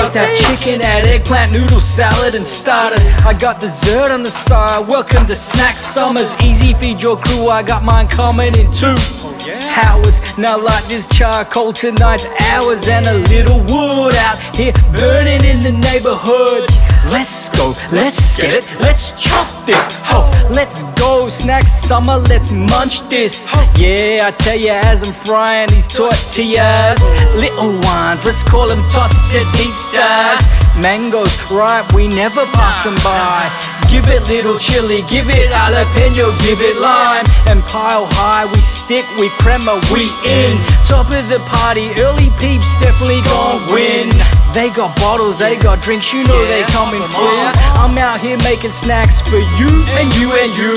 got that chicken, that eggplant, noodle salad, and starters. I got dessert on the side. Welcome to Snacc Summers. Easy feed your crew. I got mine coming in two hours. Now light this charcoal tonight's hours and a little wood out here burning in the neighborhood. Let's go, let's get it, let's chop this. Ho, let's go, Snacc summer, let's munch this. Yeah, I tell ya as I'm frying these tortillas. Little ones, let's call them tostaditas. Mangoes, right, we never pass them by. Give it little chili, give it jalapeno, give it lime And pile high, we stick, we crema, we in Top of the party, early peeps definitely gon' win They got bottles, they got drinks, you know they coming full I'm out here making snacks for you and you and you.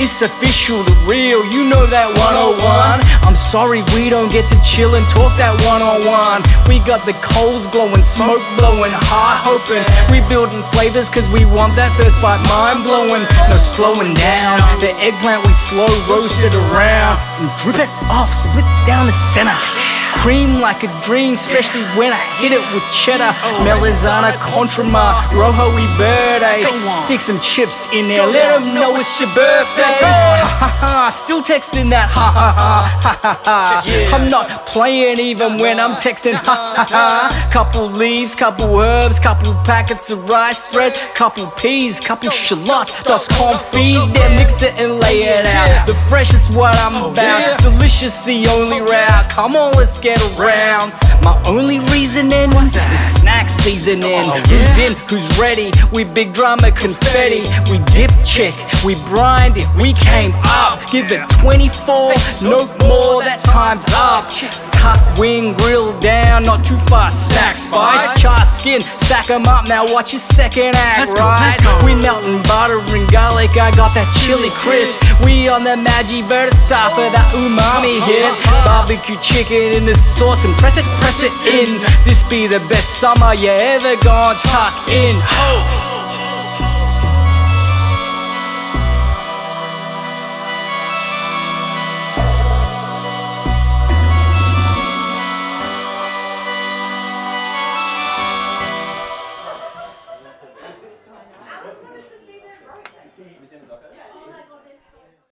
It's official, the real, you know that 101 I'm sorry we don't get to chill and talk that one-on-one. We got the coals glowing, smoke blowing, heart hoping. We building flavors cause we want that first bite mind blowing, no slowing down. The eggplant we slow roasted around. And drip it off, split down the center. Cream like a dream, especially when I hit it with cheddar. Melanzana, Contrama, Rojo y Verde. Stick some chips in there, let them know it's your birthday. Ha ha ha, still texting that ha ha ha ha ha ha. I'm not playing even when I'm texting ha ha ha. Couple leaves, couple herbs, couple packets of rice bread, couple peas, couple shallots, dos confit. Then mix it and lay it out. The fresh is what I'm about. Delicious, the only route. Come on, let's get around. My only reasoning is snack seasoning. Who's in? Who's ready? We big drama confetti. We dip chick. We brined it. We came up. Give it 24. No more. That time's up. Tuck wing, grill down, not too fast. Snack spice, char skin, stack 'em up. Now watch your second act, right? We melting butter and garlic. I got that chili crisp. We on the Maggi Verta for that umami hit. Barbecue chicken in the sauce and press it, press it in. This be the best summer you ever gonna tuck in.